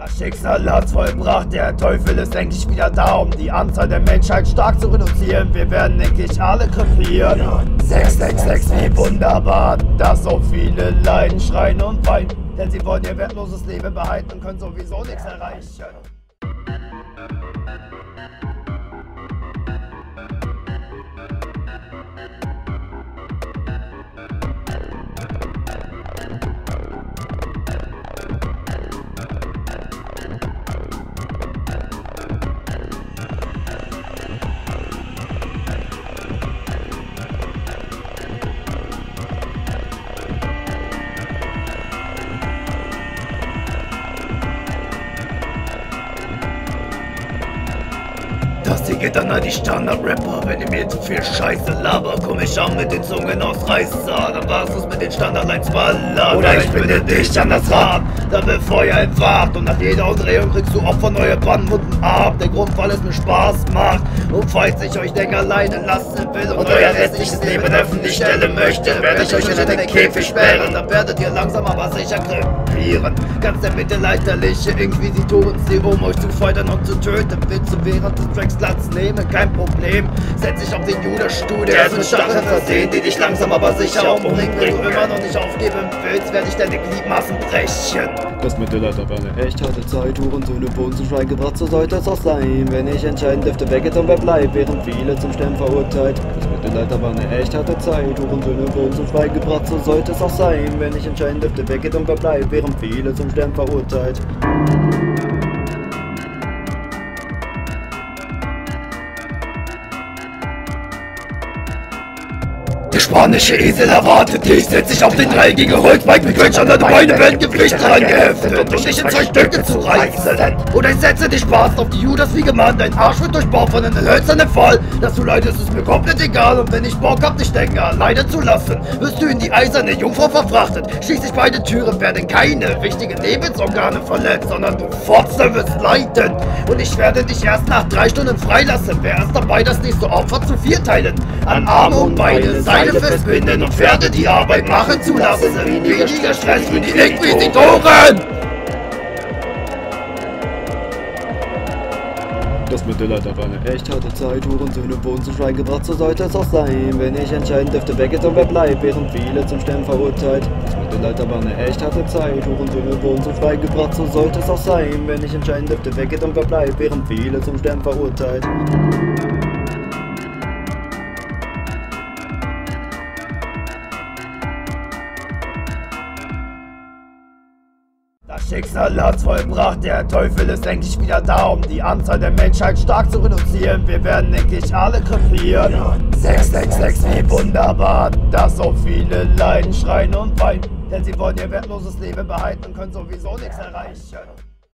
Das Schicksal hat's vollbracht, der Teufel ist endlich wieder da, um die Anzahl der Menschheit stark zu reduzieren. Wir werden endlich alle krepieren. 666, wie wunderbar, dass so viele leiden, schreien und weinen. Denn sie wollen ihr wertloses Leben behalten und können sowieso nichts erreichen. Das hier geht dann an die Standard-Rapper. Wenn ihr mir zu viel Scheiße labert, komm ich an mit den Zungen aus Reißer. Dann war's es mit den Standardlines ballern. Oder ich binde dich an das Rad, damit Feuer entfacht. Und nach jeder Umdrehung kriegst du Opfer neue Bandwunden ab. Der Grund, weil es mir Spaß macht. Und falls ich euch länger alleine lassen will und, und euer restliches Leben öffentlich stellen möchte, werde ich euch in den Käfig sperren. Dann werdet ihr langsam aber sicher krepieren. Ganz der mittelalterliche Inquisitoren-Stil, um euch zu foltern und zu töten. Willst du während des Tracks Platz nehmen, kein Problem. Setz dich auf den Judestuhl, der ist mit Stacheln versehen, die dich langsam aber sicher umbringen. Wenn du immer noch nicht aufgeben willst, werde ich deine Gliedmaßen brechen. Das Mittelalter war eine echt harte Zeit, Hurensöhne wurden zu Schweigen gebracht, so sollte es auch sein. Wenn ich entscheiden dürfte, wer geht und wer bleibt, während viele zum Sterben verurteilt. Das Mittelalter war eine echt harte Zeit, Hurensöhne wurden zu Schweigen gebracht, so sollte es auch sein. Wenn ich entscheiden dürfte, wer geht und wer bleibt, während viele zum Sterben verurteilt. Der spanische Esel erwartet dich, setz dich auf den dreieckigen Holzbein mit Quetsch an deine Beine werden Geflüchte angeheftet und dich in zwei Stücke zu reißen. Oder ich setze dich Spaß auf die Judas wie gemahnt, dein Arsch wird durchbohrt von einem hölzernen Fall. Dass du leidest, ist mir komplett egal und wenn ich Bock hab, dich denken alleine zu lassen, wirst du in die eiserne Jungfrau verfrachtet. Schließlich beide Türen werden keine wichtigen Lebensorgane verletzt, sondern du Fotze wirst leiden. Und ich werde dich erst nach drei Stunden freilassen. Wer ist dabei, das nächste Opfer zu vierteilen? An Arme und Beine, Seile festbinden und Pferde die Arbeit machen zu lassen. Weniger Stress für die Inquisitoren! Das Mittelalter war eine echt harte Zeit, Hurensöhne wurden zu Schweigen gebracht, so sollte es auch sein. Wenn ich entscheiden dürfte, wer geht und wer bleibt, während viele zum Sterben verurteilt. Das Mittelalter war eine echt harte Zeit, Hurensöhne wurden zu Schweigen gebracht, so sollte es auch sein. Wenn ich entscheiden dürfte, wer geht und wer bleibt, während viele zum Sterben verurteilt. Schicksal hat's vollbracht, der Teufel ist endlich wieder da, um die Anzahl der Menschheit stark zu reduzieren. Wir werden endlich alle krepieren. 666, wie wunderbar, dass so viele leiden, schreien und weinen. Denn sie wollen ihr wertloses Leben behalten und können sowieso nichts erreichen.